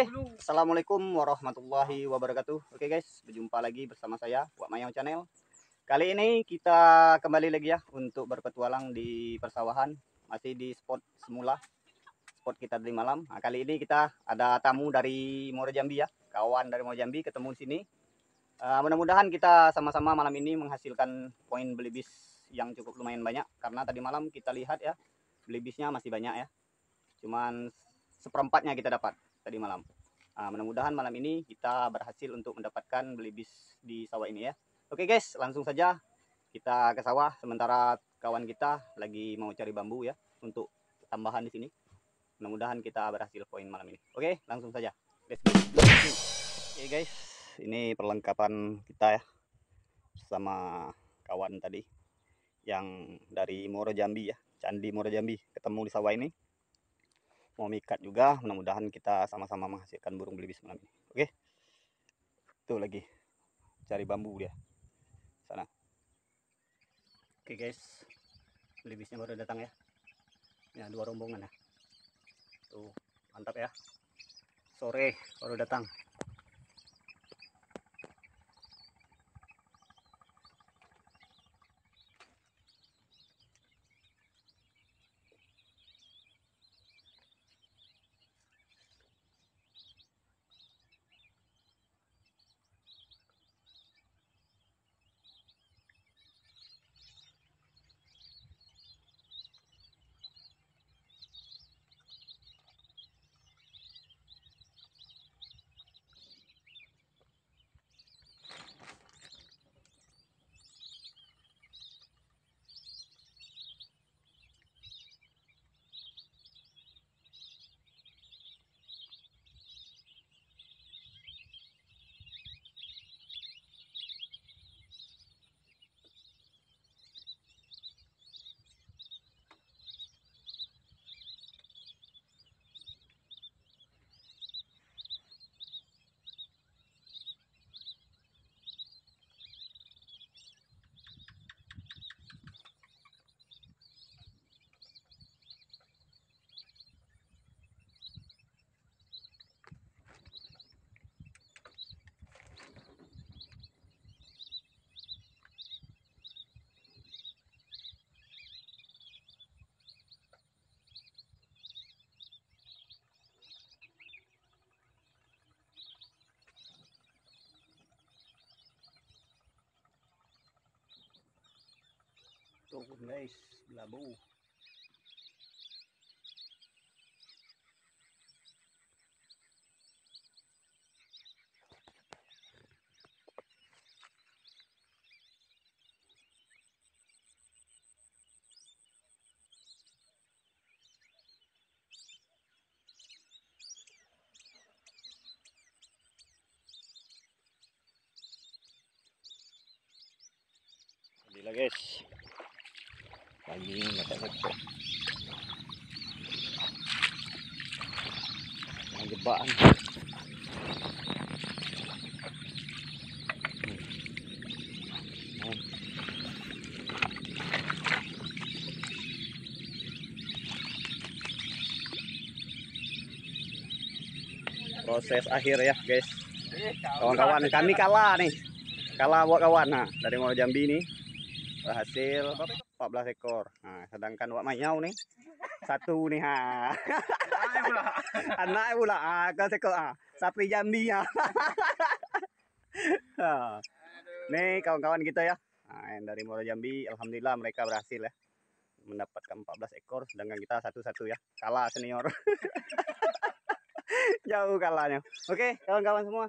Assalamualaikum warahmatullahi wabarakatuh. Oke guys, berjumpa lagi bersama saya Wak Mayau Channel. Kali ini kita kembali lagi ya Untuk berpetualang di persawahan Masih di spot semula Spot kita di malam. Nah, Kali ini kita ada tamu dari Muara Jambi ya Kawan dari Muara Jambi ketemu di sini. Uh, Mudah-mudahan kita sama-sama malam ini menghasilkan poin belibis yang cukup lumayan banyak Karena tadi malam kita lihat ya Belibisnya masih banyak ya. Cuman seperempatnya kita dapat tadi malam Nah, mudah-mudahan malam ini kita berhasil untuk mendapatkan belibis di sawah ini ya. Oke guys, langsung saja kita ke sawah. Sementara kawan kita lagi mau cari bambu ya untuk tambahan di sini. Mudah-mudahan kita berhasil poin malam ini. Oke, langsung saja. Let's go. Oke guys, ini perlengkapan kita ya sama kawan tadi yang dari Moro Jambi ya, Candi Moro Jambi ketemu di sawah ini mau mikat juga mudah-mudahan kita sama-sama menghasilkan burung belibis malam ini. Oke? Tuh lagi. Cari bambu dia. Sana. Oke guys. Belibisnya baru datang ya. Ya dua rombongan ya. Tuh mantap ya. Sore baru datang Tuh guys, labu. Gila guys. Dapat satu. Yang jebakan. Hmm. Proses akhir ya guys. Kawan-kawan kami kalah nih. Kalah buat kawan nah dari Muara Jambi nih berhasil 14 ekor. Nah, sedangkan Wak Mayau nih satu nih ha. Anak pula. Anak pula ah kau sekor ah. Sapri Jambi ya. ha. Nih kawan-kawan kita ya. Nah, yang dari Muara Jambi alhamdulillah mereka berhasil ya mendapatkan 14 ekor sedangkan kita satu-satu ya. Kalah senior. Jauh kalahnya. Oke, kawan-kawan semua.